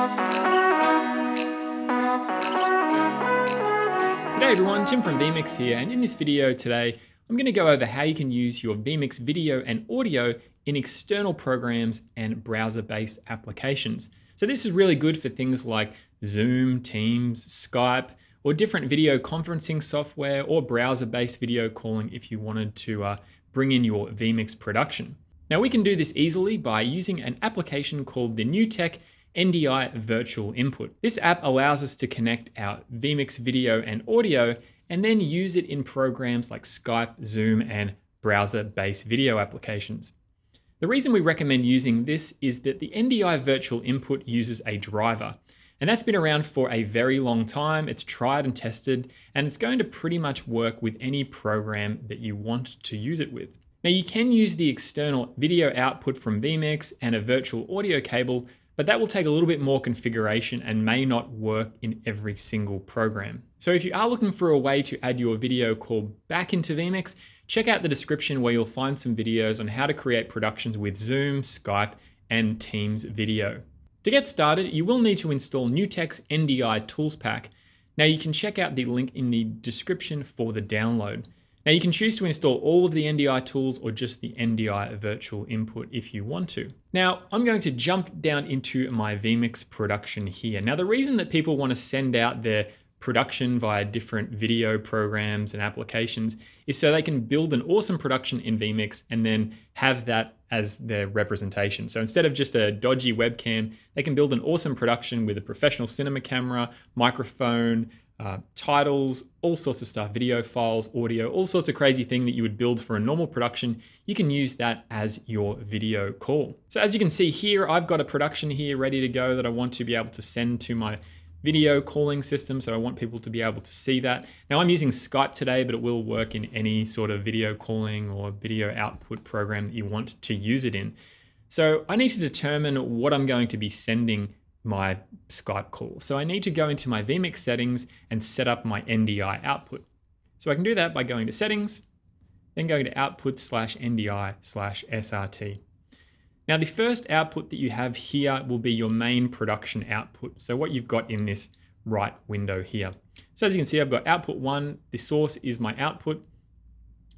G'day everyone, Tim from vMix here, and in this video today, I'm going to go over how you can use your vMix video and audio in external programs and browser-based applications. So this is really good for things like Zoom, Teams, Skype, or different video conferencing software or browser-based video calling if you wanted to uh, bring in your vMix production. Now we can do this easily by using an application called the NewTek NDI Virtual Input. This app allows us to connect our vMix video and audio and then use it in programs like Skype, Zoom, and browser-based video applications. The reason we recommend using this is that the NDI Virtual Input uses a driver, and that's been around for a very long time. It's tried and tested, and it's going to pretty much work with any program that you want to use it with. Now you can use the external video output from vMix and a virtual audio cable but that will take a little bit more configuration and may not work in every single program. So if you are looking for a way to add your video call back into vMix, check out the description where you'll find some videos on how to create productions with Zoom, Skype, and Teams video. To get started, you will need to install NewTek's NDI Tools Pack. Now you can check out the link in the description for the download. Now you can choose to install all of the NDI tools or just the NDI virtual input if you want to. Now I'm going to jump down into my vMix production here. Now the reason that people want to send out their production via different video programs and applications is so they can build an awesome production in vMix and then have that as their representation. So instead of just a dodgy webcam, they can build an awesome production with a professional cinema camera, microphone, uh, titles, all sorts of stuff, video files, audio, all sorts of crazy thing that you would build for a normal production, you can use that as your video call. So as you can see here, I've got a production here ready to go that I want to be able to send to my video calling system. So I want people to be able to see that. Now I'm using Skype today, but it will work in any sort of video calling or video output program that you want to use it in. So I need to determine what I'm going to be sending my Skype call. So I need to go into my vMix settings and set up my NDI output. So I can do that by going to settings, then going to output slash NDI slash SRT. Now the first output that you have here will be your main production output. So what you've got in this right window here. So as you can see, I've got output one, the source is my output.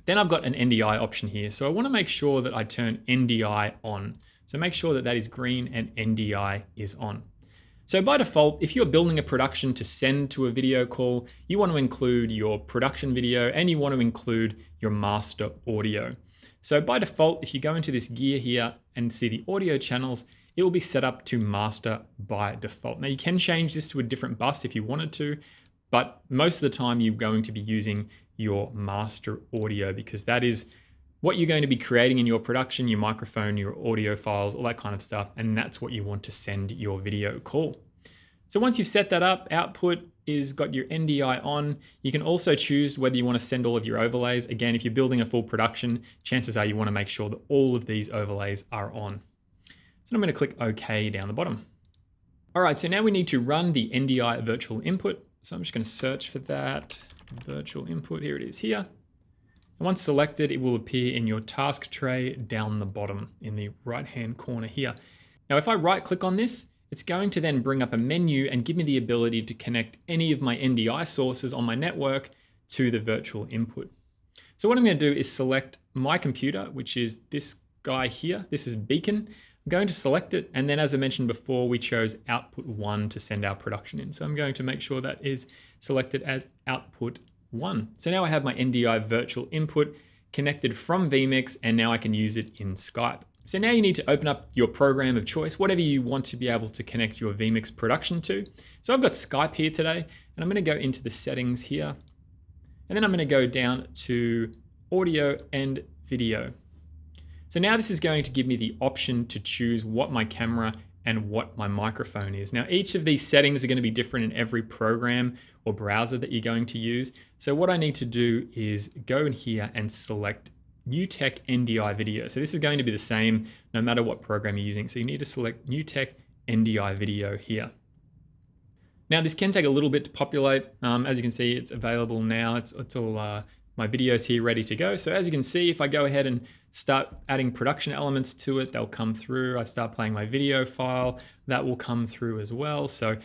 Then I've got an NDI option here. So I wanna make sure that I turn NDI on. So make sure that that is green and NDI is on. So by default, if you're building a production to send to a video call, you want to include your production video and you want to include your master audio. So by default, if you go into this gear here and see the audio channels, it will be set up to master by default. Now you can change this to a different bus if you wanted to, but most of the time you're going to be using your master audio because that is what you're going to be creating in your production, your microphone, your audio files, all that kind of stuff. And that's what you want to send your video call. So once you've set that up, output is got your NDI on. You can also choose whether you want to send all of your overlays. Again, if you're building a full production, chances are you want to make sure that all of these overlays are on. So I'm going to click OK down the bottom. All right, so now we need to run the NDI virtual input. So I'm just going to search for that virtual input. Here it is here. And once selected, it will appear in your task tray down the bottom in the right-hand corner here. Now, if I right click on this, it's going to then bring up a menu and give me the ability to connect any of my NDI sources on my network to the virtual input. So what I'm going to do is select my computer, which is this guy here. This is Beacon. I'm going to select it. And then as I mentioned before, we chose output one to send our production in. So I'm going to make sure that is selected as output one. So now I have my NDI virtual input connected from vMix and now I can use it in Skype. So now you need to open up your program of choice, whatever you want to be able to connect your vMix production to. So I've got Skype here today and I'm gonna go into the settings here and then I'm gonna go down to audio and video. So now this is going to give me the option to choose what my camera and what my microphone is. Now, each of these settings are going to be different in every program or browser that you're going to use. So what I need to do is go in here and select NewTek NDI video. So this is going to be the same no matter what program you're using. So you need to select NewTek NDI video here. Now this can take a little bit to populate. Um, as you can see, it's available now. It's, it's all uh, my videos here ready to go. So as you can see, if I go ahead and start adding production elements to it, they'll come through. I start playing my video file, that will come through as well. So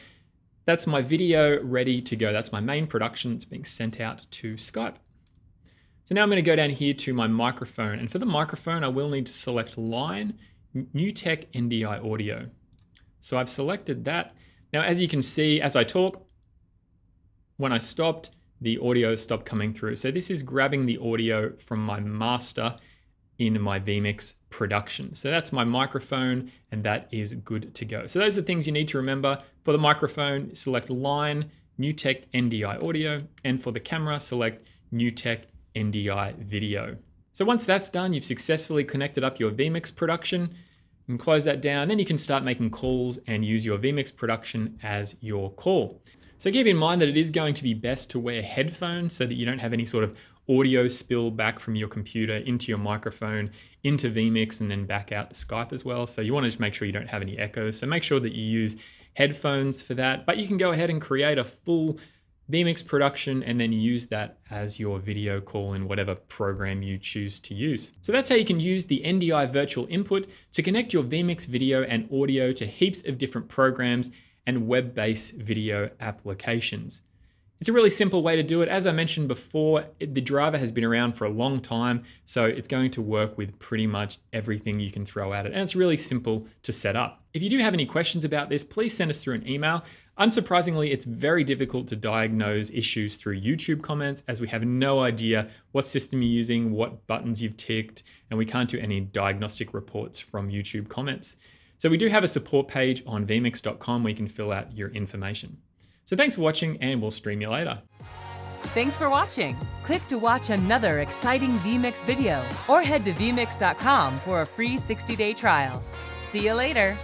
that's my video ready to go. That's my main production. It's being sent out to Skype. So now I'm going to go down here to my microphone. And for the microphone, I will need to select line, NewTek NDI audio. So I've selected that. Now, as you can see, as I talk, when I stopped, the audio stopped coming through. So this is grabbing the audio from my master in my vMix production. So that's my microphone and that is good to go. So those are the things you need to remember. For the microphone, select line, NewTek NDI audio, and for the camera, select NewTek NDI video. So once that's done, you've successfully connected up your vMix production. and close that down, then you can start making calls and use your vMix production as your call. So keep in mind that it is going to be best to wear headphones so that you don't have any sort of audio spill back from your computer into your microphone, into vMix, and then back out to Skype as well. So you want to just make sure you don't have any echo. So make sure that you use headphones for that. But you can go ahead and create a full vMix production and then use that as your video call in whatever program you choose to use. So that's how you can use the NDI virtual input to connect your vMix video and audio to heaps of different programs and web-based video applications. It's a really simple way to do it. As I mentioned before, the driver has been around for a long time, so it's going to work with pretty much everything you can throw at it. And it's really simple to set up. If you do have any questions about this, please send us through an email. Unsurprisingly, it's very difficult to diagnose issues through YouTube comments as we have no idea what system you're using, what buttons you've ticked, and we can't do any diagnostic reports from YouTube comments. So we do have a support page on vmix.com where you can fill out your information. So thanks for watching and we'll stream you later. Thanks for watching. Click to watch another exciting vMix video or head to vmix.com for a free 60-day trial. See you later.